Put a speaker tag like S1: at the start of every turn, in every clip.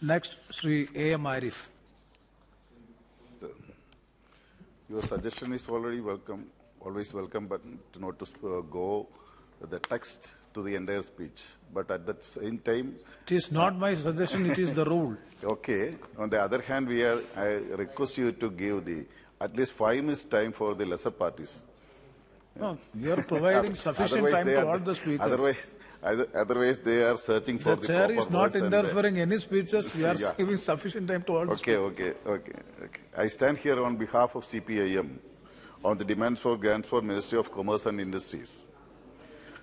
S1: Next, Sri A.M. Ariff.
S2: Your suggestion is already welcome, always welcome, but to not to uh, go the text to the entire speech. But at the same time,
S1: It is not my suggestion, it is the rule.
S2: okay. On the other hand, we are. I request you to give the at least five minutes time for the lesser parties.
S1: No, you are providing sufficient time to
S2: are-
S1: all the speakers.
S2: Otherwise, otherwise they are searching for
S1: The
S2: the,
S1: chair is not
S2: uh,
S1: interfering any speeches, we are
S2: Yeah.
S1: giving sufficient time to all the
S2: Okay, okay, okay, okay. I stand here on behalf of CPIM on the demands for grants for Ministry of Commerce and Industries.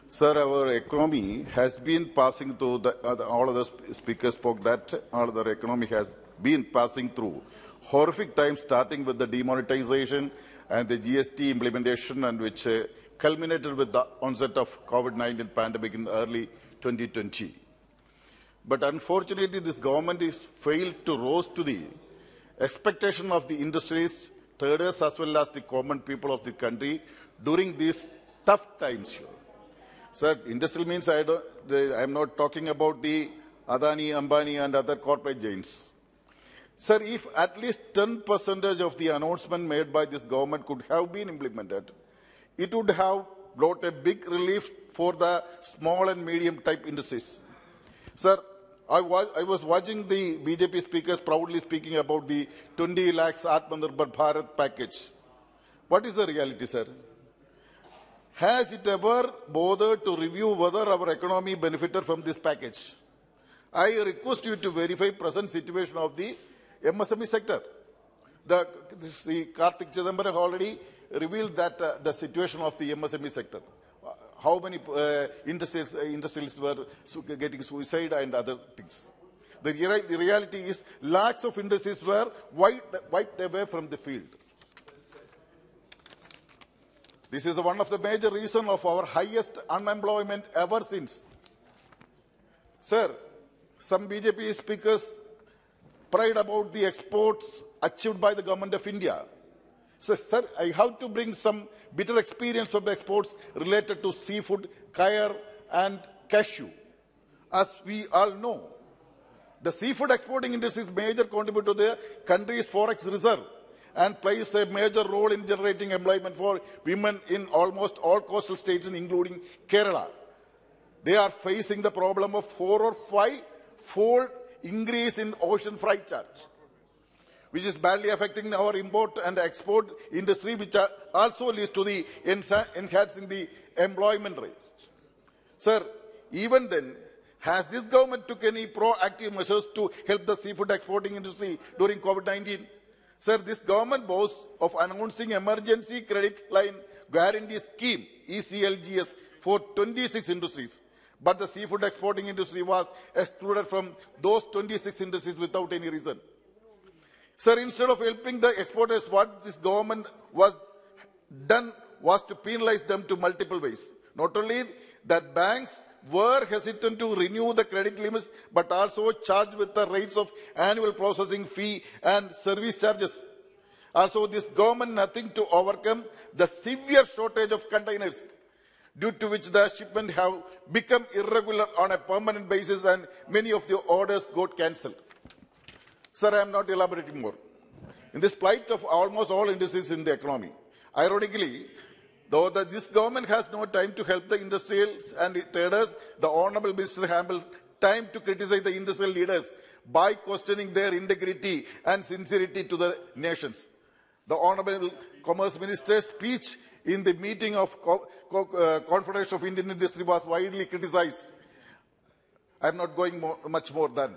S2: Sir, our economy has been passing through, the, uh, the- all of the sp- speakers spoke that our the economy has been passing through horrific times starting with the demonetization and the GST implementation and which uh, culminated with the onset of COVID-19 pandemic in early 2020. But unfortunately, this government is failed to rose to the expectation of the industries, traders, as well as the common people of the country during these tough times. Sir, industrial means I am not talking about the Adani, Ambani, and other corporate giants. Sir, if at least 10 percentage of the announcement made by this government could have been implemented, it would have brought a big relief for the small and medium type industries. Sir, I was, I was watching the BJP speakers proudly speaking about the 20 lakhs Atmanirbhar Bharat package. What is the reality, sir? Has it ever bothered to review whether our economy benefited from this package? I request you to verify present situation of the MSME sector. The, this, the Karti Chidambaram already revealed that uh, the situation of the MSME sector. Uh, How many uh, industries, uh, industries were getting suicide and other things. The, rea- the reality is lakhs of industries were wiped, wiped away from the field. This is one of the major reason of our highest unemployment ever since. Sir, some BJP speakers pride about the exports achieved by the government of India. So, sir, I have to bring some bitter experience of exports related to seafood, coir, and cashew. As we all know, the seafood exporting industry is major contributor to the country's forex reserve and plays a major role in generating employment for women in almost all coastal states, including Kerala. They are facing the problem of four or five fold increase in ocean freight charge, which is badly affecting our import and export industry, which also leads to the enhancing the employment rate. Sir, even then, has this government took any proactive measures to help the seafood exporting industry during COVID-19? Sir, this government boasts of announcing emergency credit line guarantee scheme, ECLGS, for 26 industries. But the seafood exporting industry was excluded from those 26 industries without any reason. Sir, instead of helping the exporters, what this government was done was to penalize them to multiple ways. Not only that banks were hesitant to renew the credit limits, but also charged with the rates of annual processing fee and service charges. Also, this government nothing to overcome the severe shortage of containers, due to which the shipment have become irregular on a permanent basis and many of the orders got cancelled. Sir, I am not elaborating more. In this plight of almost all industries in the economy, ironically, though that this government has no time to help the industrials and the traders, the Honorable Minister has time to criticize the industrial leaders by questioning their integrity and sincerity to the nations. The Honorable Commerce Minister's speech in the meeting of Co- Co- uh, Confederation of Indian Industry was widely criticized. I'm not going more, much more than.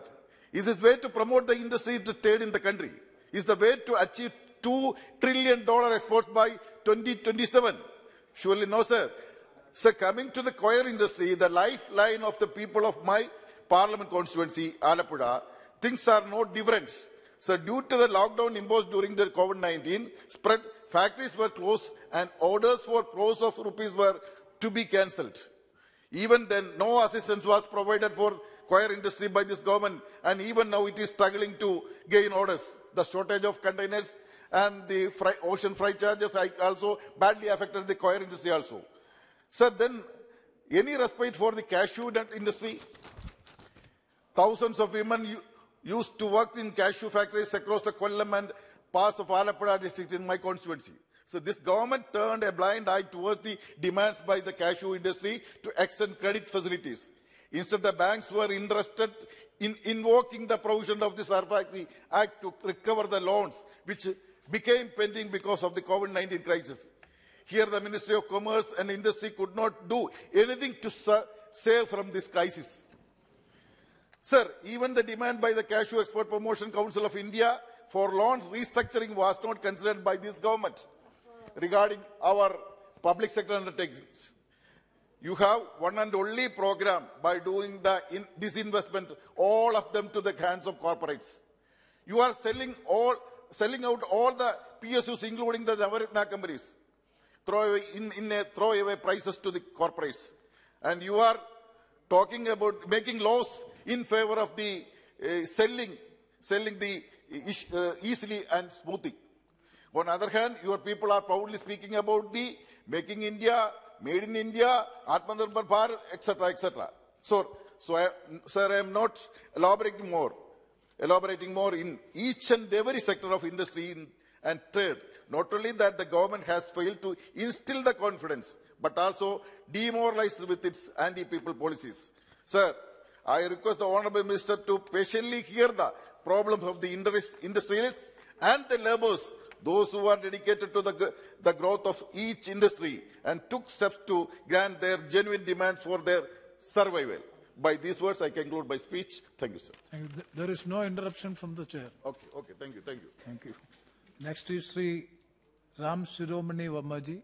S2: Is this way to promote the industry to trade in the country? Is the way to achieve two trillion dollar exports by 2027? Surely no, sir. Sir, coming to the coir industry, the lifeline of the people of my parliament constituency, Alappuzha, things are no different. So due to the lockdown imposed during the COVID-19 spread, factories were closed and orders for crores of rupees were to be cancelled. Even then, no assistance was provided for coir industry by this government, and even now it is struggling to gain orders. The shortage of containers and the fri- ocean freight charges also badly affected the coir industry also. Sir, then any respite for the cashew nut industry? Thousands of women used to work in cashew factories across the Kollam and parts of Alappuzha district in my constituency. So this government turned a blind eye towards the demands by the cashew industry to extend credit facilities. Instead, the banks were interested in invoking the provision of the SARFAESI Act to recover the loans, which became pending because of the COVID-19 crisis. Here, the Ministry of Commerce and Industry could not do anything to save from this crisis. Sir, even the demand by the Cashew Export Promotion Council of India for loans restructuring was not considered by this government regarding our public sector undertakings. You have one and only program by doing the in disinvestment, all of them to the hands of corporates. You are selling all, selling out all the PSUs, including the Navaratna companies, throw away, in, in a throwaway prices to the corporates. And you are talking about making laws in favor of the uh, selling, selling the uh, easily and smoothly. On the other hand, your people are proudly speaking about the making India, made in India, Atmanirbhar Bharat, etc., etc. So, so I, sir, I am not elaborating more, elaborating more in each and every sector of industry in, and trade. Not only that the government has failed to instill the confidence, but also demoralized with its anti-people policies. Sir, I request the Honorable Minister to patiently hear the problems of the indus- industrialists and the laborers, those who are dedicated to the, the growth of each industry and took steps to grant their genuine demands for their survival. By these words, I conclude my speech. Thank you, sir.
S1: Thank you. There is no interruption from the chair.
S2: Okay, okay, thank you, thank you.
S1: Thank you. Next is Sri Ram Shiromani Vermaji.